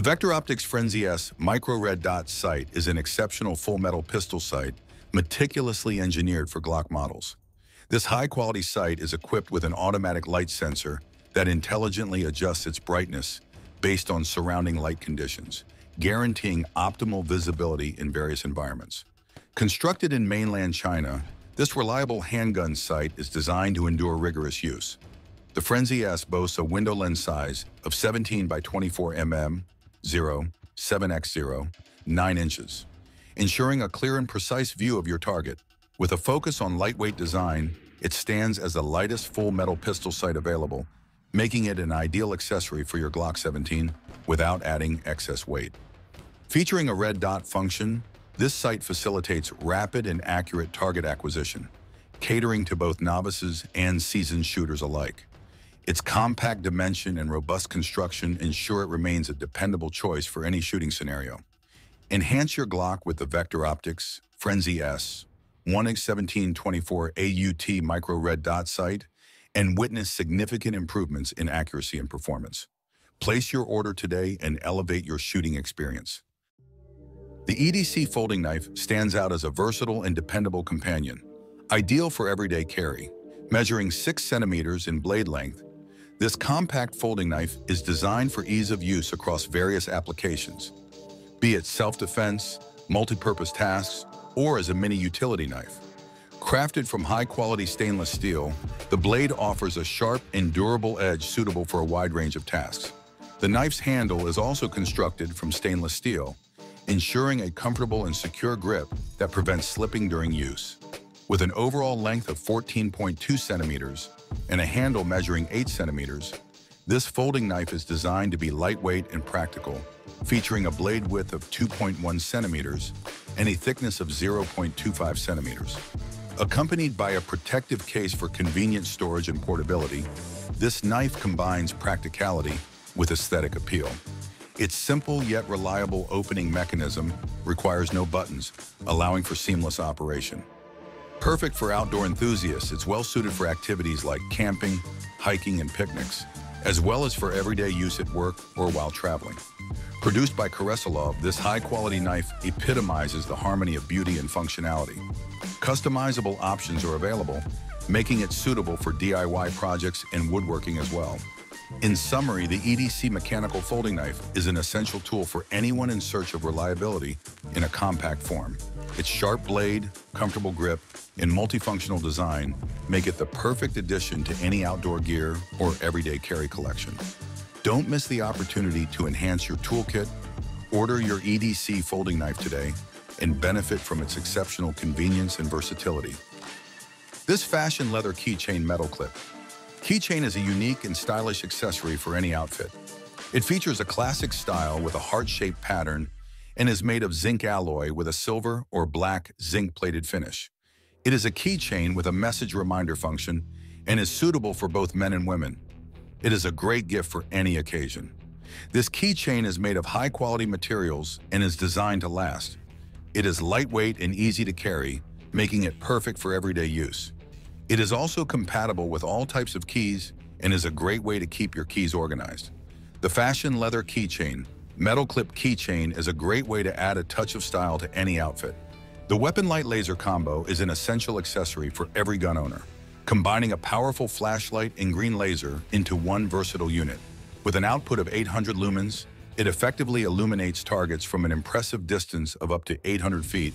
The Vector Optics Frenzy S Micro Red Dot sight is an exceptional full metal pistol sight meticulously engineered for Glock models. This high-quality sight is equipped with an automatic light sensor that intelligently adjusts its brightness based on surrounding light conditions, guaranteeing optimal visibility in various environments. Constructed in mainland China, this reliable handgun sight is designed to endure rigorous use. The Frenzy S boasts a window lens size of 17 by 24 mm, 0, 7x0, 9 inches, ensuring a clear and precise view of your target. With a focus on lightweight design, it stands as the lightest full metal pistol sight available, making it an ideal accessory for your Glock 17 without adding excess weight. Featuring a red dot function, this sight facilitates rapid and accurate target acquisition, catering to both novices and seasoned shooters alike. Its compact dimension and robust construction ensure it remains a dependable choice for any shooting scenario. Enhance your Glock with the Vector Optics Frenzy S 1x1724 AUT micro red dot sight and witness significant improvements in accuracy and performance. Place your order today and elevate your shooting experience. The EDC folding knife stands out as a versatile and dependable companion, ideal for everyday carry. Measuring 6 centimeters in blade length, this compact folding knife is designed for ease of use across various applications, be it self-defense, multi-purpose tasks, or as a mini utility knife. Crafted from high-quality stainless steel, the blade offers a sharp and durable edge suitable for a wide range of tasks. The knife's handle is also constructed from stainless steel, ensuring a comfortable and secure grip that prevents slipping during use. With an overall length of 14.2 centimeters and a handle measuring 8 centimeters, this folding knife is designed to be lightweight and practical, featuring a blade width of 2.1 centimeters and a thickness of 0.25 centimeters. Accompanied by a protective case for convenient storage and portability, this knife combines practicality with aesthetic appeal. Its simple yet reliable opening mechanism requires no buttons, allowing for seamless operation. Perfect for outdoor enthusiasts, it's well suited for activities like camping, hiking, and picnics, as well as for everyday use at work or while traveling. Produced by Karesilov, this high-quality knife epitomizes the harmony of beauty and functionality. Customizable options are available, making it suitable for DIY projects and woodworking as well. In summary, the EDC mechanical folding knife is an essential tool for anyone in search of reliability in a compact form. Its sharp blade, comfortable grip, and multifunctional design make it the perfect addition to any outdoor gear or everyday carry collection. Don't miss the opportunity to enhance your toolkit. Order your EDC folding knife today and benefit from its exceptional convenience and versatility. This fashion leather keychain metal clip. Keychain is a unique and stylish accessory for any outfit. It features a classic style with a heart-shaped pattern and is made of zinc alloy with a silver or black zinc-plated finish. It is a keychain with a message reminder function and is suitable for both men and women. It is a great gift for any occasion. This keychain is made of high-quality materials and is designed to last. It is lightweight and easy to carry, making it perfect for everyday use. It is also compatible with all types of keys and is a great way to keep your keys organized. The Fashion Leather Keychain Metal Clip Keychain is a great way to add a touch of style to any outfit. The Weapon Light Laser Combo is an essential accessory for every gun owner combining a powerful flashlight and green laser into one versatile unit. With an output of 800 lumens, it effectively illuminates targets from an impressive distance of up to 800 feet,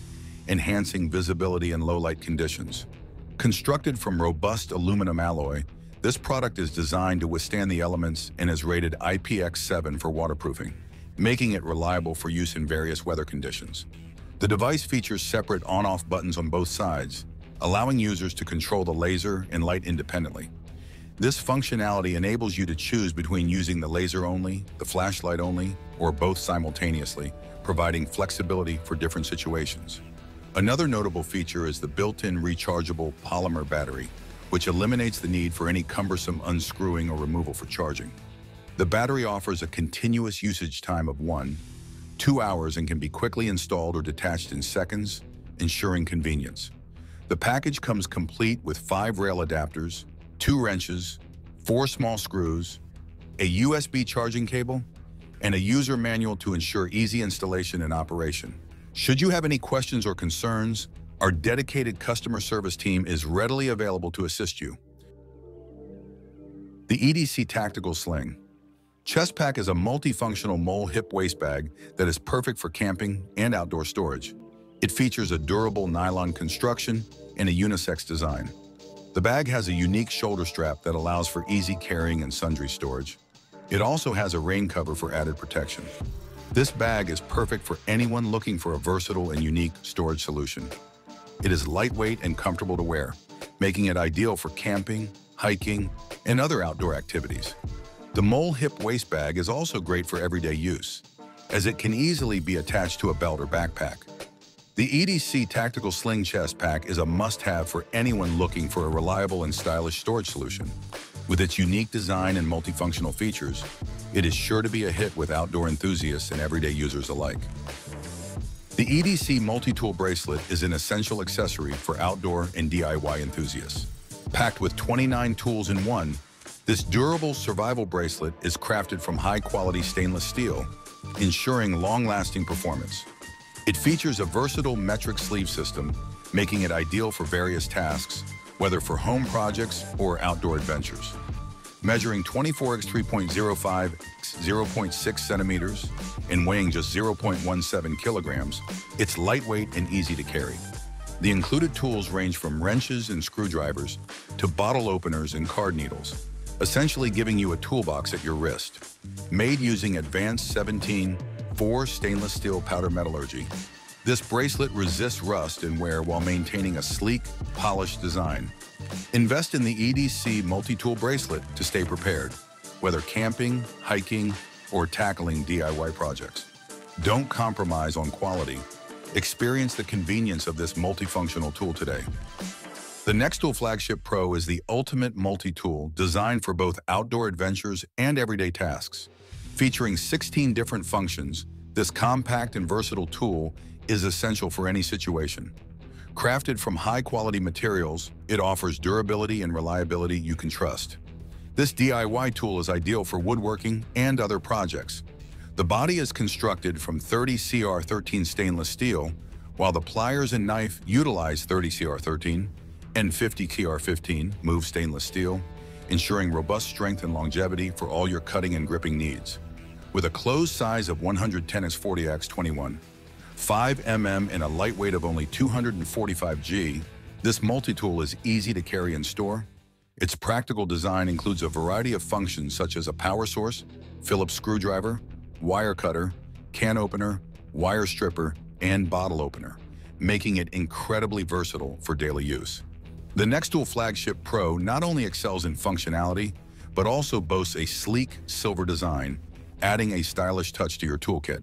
enhancing visibility in low-light conditions. Constructed from robust aluminum alloy, this product is designed to withstand the elements and is rated IPX7 for waterproofing, making it reliable for use in various weather conditions. The device features separate on-off buttons on both sides, allowing users to control the laser and light independently. This functionality enables you to choose between using the laser only, the flashlight only, or both simultaneously, providing flexibility for different situations. Another notable feature is the built-in rechargeable polymer battery, which eliminates the need for any cumbersome unscrewing or removal for charging. The battery offers a continuous usage time of one, two hours and can be quickly installed or detached in seconds, ensuring convenience. The package comes complete with five rail adapters, two wrenches, four small screws, a USB charging cable, and a user manual to ensure easy installation and operation. Should you have any questions or concerns, our dedicated customer service team is readily available to assist you. The EDC Tactical Sling. Chest Pack is a multifunctional MOLLE hip waist bag that is perfect for camping and outdoor storage. It features a durable nylon construction and a unisex design. The bag has a unique shoulder strap that allows for easy carrying and sundry storage. It also has a rain cover for added protection. This bag is perfect for anyone looking for a versatile and unique storage solution. It is lightweight and comfortable to wear, making it ideal for camping, hiking, and other outdoor activities. The MOLLE Hip Waist Bag is also great for everyday use, as it can easily be attached to a belt or backpack. The EDC Tactical Sling Chest Pack is a must-have for anyone looking for a reliable and stylish storage solution. With its unique design and multifunctional features, it is sure to be a hit with outdoor enthusiasts and everyday users alike. The EDC Multi-Tool Bracelet is an essential accessory for outdoor and DIY enthusiasts. Packed with 29 tools in one, this durable survival bracelet is crafted from high-quality stainless steel, ensuring long-lasting performance. It features a versatile metric sleeve system, making it ideal for various tasks, whether for home projects or outdoor adventures. Measuring 24 x 3.05 x 0.6 centimeters and weighing just 0.17 kilograms, it's lightweight and easy to carry. The included tools range from wrenches and screwdrivers to bottle openers and card needles, essentially giving you a toolbox at your wrist. Made using advanced 17 4 stainless steel powder metallurgy. This bracelet resists rust and wear while maintaining a sleek, polished design. Invest in the EDC multi-tool bracelet to stay prepared, whether camping, hiking, or tackling DIY projects. Don't compromise on quality. Experience the convenience of this multifunctional tool today. The Nextool Flagship Pro is the ultimate multi-tool designed for both outdoor adventures and everyday tasks. Featuring 16 different functions, this compact and versatile tool is essential for any situation. Crafted from high-quality materials, it offers durability and reliability you can trust. This DIY tool is ideal for woodworking and other projects. The body is constructed from 30 CR13 stainless steel, while the pliers and knife utilize 30 CR13 and 50 CR15 MoV stainless steel, ensuring robust strength and longevity for all your cutting and gripping needs. With a closed size of 110 x 40 x 21, 5 mm and a lightweight of only 245 G, this multi-tool is easy to carry and store. Its practical design includes a variety of functions such as a power source, Phillips screwdriver, wire cutter, can opener, wire stripper, and bottle opener, making it incredibly versatile for daily use. The Nextool Flagship Pro not only excels in functionality, but also boasts a sleek silver design adding a stylish touch to your toolkit.